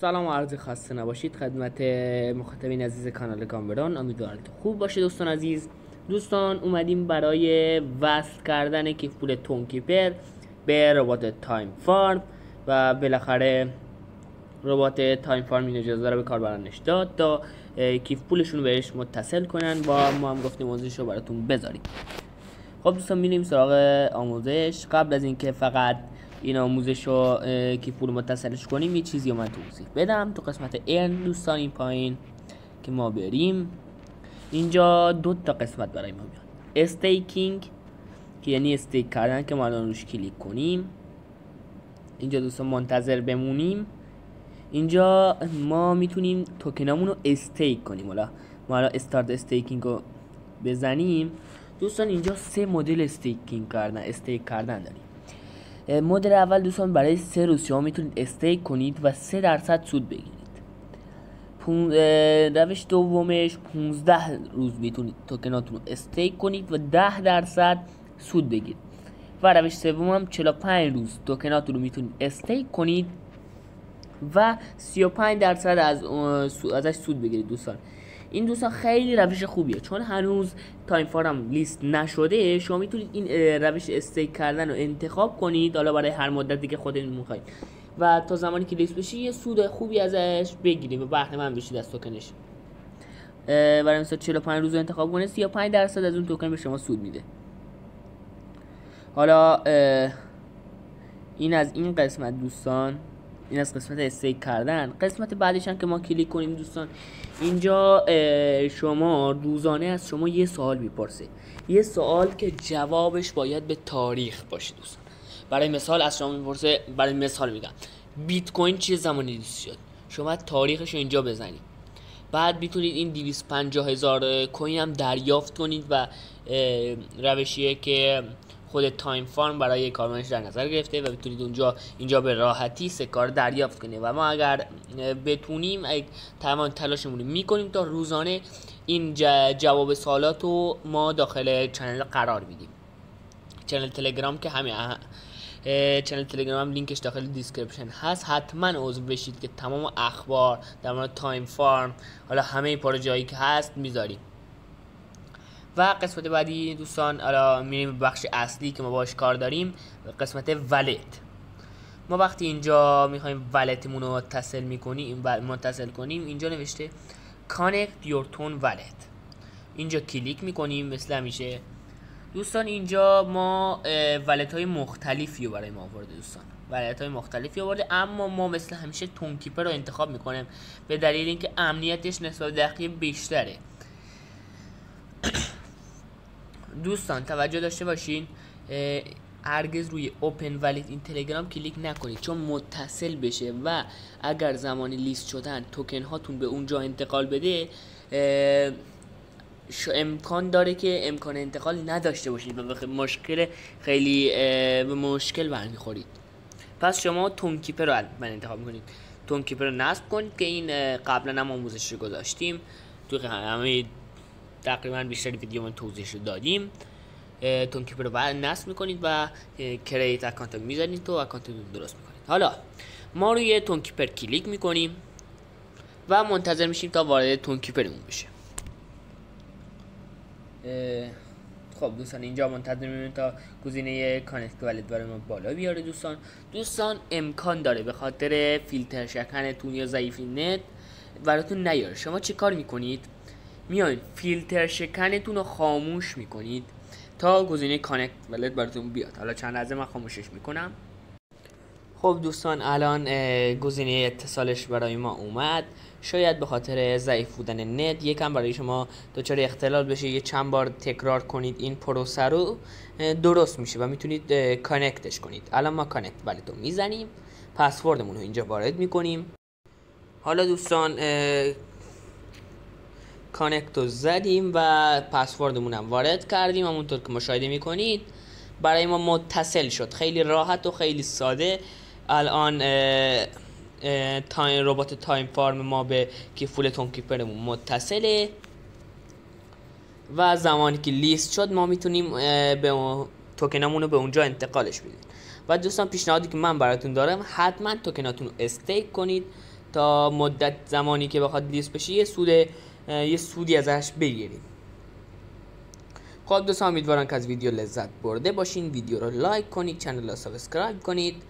سلام و عرض خسته نباشید خدمت مخاطبین عزیز کانال گامبران. امیدوارم که خوب باشه دوستان عزیز. دوستان اومدیم برای وصل کردن کیف پول Tonkeeper به ربات Time Farm و بالاخره ربات Time Farm این اجازه رو به کاربرانش داد تا کیف پولشون بهش متصل کنن. با ما هم گفتیم موضوعش رو براتون بذاریم. خب دوستان میریم سراغ آموزش. قبل از اینکه فقط این آموزش رو کیف پول متصلش کنیم یه چیزی رو من توضیح بدم تو قسمت Earn دوستان این پایین که ما بریم. اینجا دو تا قسمت برای ما میاد. staking که یعنی stake کردن که ما الان روش کلیک کنیم. اینجا دوستان منتظر بمونیم. اینجا ما می‌تونیم توکنامون رو stake کنیم. حالا ما الان start staking رو بزنیم. دوستان اینجا سه مدل staking کردن stake کردن داریم. مدل اول دوستان برای سه روز شما می‌تونید stake کنید و سه درصد سود بگیرید. روش دومش 15 روز می‌تونید توکناتون رو stake کنید و 10 درصد سود بگیرید. و روش سوم هم 45 روز توکناتون رو می‌تونید stake کنید و 35 درصد از ازش سود بگیرید دوستان. این دوستان خیلی روش خوبیه. چون هنوز Time Farm لیست نشده شما می‌تونید این روش stake کردن رو انتخاب کنید حالا برای هر مدتی که خودتون می‌خواید. و تا زمانی که لیست بشه یه سود خوبی ازش بگیرید و بهره‌مند بشید از توکنش. برای مثلا 45 روز انتخاب کنید 35 درصد از اون توکن به شما سود میده. حالا این از این قسمت دوستان. این از قسمت استیک کردن. قسمت بعدش هم که ما کلیک کنیم دوستان. اینجا شما روزانه از شما یه سوال می‌پرسه. یه سوال که جوابش باید به تاریخ باشه دوستان. برای مثال از شما می‌پرسه برای مثال میگم. بیت کوین چه زمانی لیست شد؟ شما تاریخش رو اینجا بزنید. بعد می‌تونید این 250 هزار کوین هم دریافت کنید و روشیه که خود Time Farm برای کارمندش در نظر گرفته و بتونید اونجا اینجا به راحتی سکه رو دریافت کنید. و ما اگر بتونیم تمام تلاشمون می‌کنیم تا روزانه این جواب سوالات رو ما داخل channel قرار میدیم channel تلگرام که همین channel تلگرام لینکش داخل description هست. حتما عضو بشید که تمام اخبار در مورد Time Farm حالا همه پروژه‌ای که هست می‌ذاریم. و قسمت بعدی دوستان حالا میریم بخش اصلی که ما باش کار داریم قسمت ولت. ما وقتی اینجا می‌خوایم ولتمون رو متصل می‌کنیم متصل کنیم اینجا نوشته connect your tone wallet. اینجا کلیک می‌کنیم مثل همیشه. دوستان اینجا ما ولت های مختلفی رو برای ما آورده دوستان. ولت های مختلفی آورده اما ما مثل همیشه تون کیپر رو انتخاب می‌کنیم به دلیل اینکه امنیتش نسبت دقیق بیشتره. دوستان توجه داشته باشین. هرگز روی اوپن ولیت این تلگرام کلیک نکنید چون متصل بشه و اگر زمانی لیست شدن توکن هاتون به اونجا انتقال بده امکان داره که امکان انتقال نداشته باشید و مشکل خیلی به مشکل برمیخورید. پس شما Tonkeeper رو من انتخاب می‌کنید. Tonkeeper رو نصب کنید که این قبلا هم آموزش رو گذاشتیم. تو همه تقریبا بیشتر ویدیو من توضیحش دادیم. Tonkeeper رو بعد نصب می‌کنید و create account می‌زنید تو account درست می‌کنید. حالا ما روی Tonkeeper کلیک می‌کنیم و منتظر میشیم تا وارد Tonkeeper مون بشه. خب دوستان اینجا منتظر میمونیم تا گزینه connect wallet برای ما بالا بیاره دوستان. دوستان امکان داره به خاطر فیلتر شکنتون یا ضعیفی نت براتون نیاره. شما چی کار می‌کنید؟ میایید فیلتر شکنتون رو خاموش می‌کنید تا گزینه connect wallet براتون بیاد. حالا چند لحظه من خاموشش می‌کنم. خب دوستان الان گزینه اتصالش برای ما اومد. شاید به خاطر ضعیف بودن نت یکم برای شما دچار اختلال بشه. یه چند بار تکرار کنید این پروسه رو درست میشه و می‌تونید connect ش کنید. الان ما connect رو می‌زنیم. پسوردمون رو اینجا وارد می‌کنیم. حالا دوستان connect رو زدیم و پسوردمون هم وارد کردیم. همونطور که مشاهده می‌کنید برای ما متصل شد. خیلی راحت و خیلی ساده. الان تایم ربات Time Farm ما به کیف پول Tonkeeper مون متصله. و زمانی که لیست شد ما می‌تونیم به توکنمون رو به اونجا انتقالش بدیم. و دوستان پیشنهادی که من براتون دارم حتما توکناتون رو stake کنید. تا مدت زمانی که بخواد لیست بشه یه سود یه سودی ازش بگیریم. خب دوستان امیدوارم که از ویدیو لذت برده باشین. ویدیو رو لایک کنید channel رو subscribe کنید.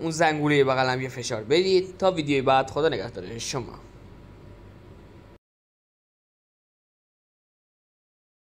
اون زنگوله بغلم یه فشار بدید. تا ویدیوی بعد خدا نگهدار شما.